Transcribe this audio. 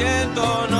siento, no.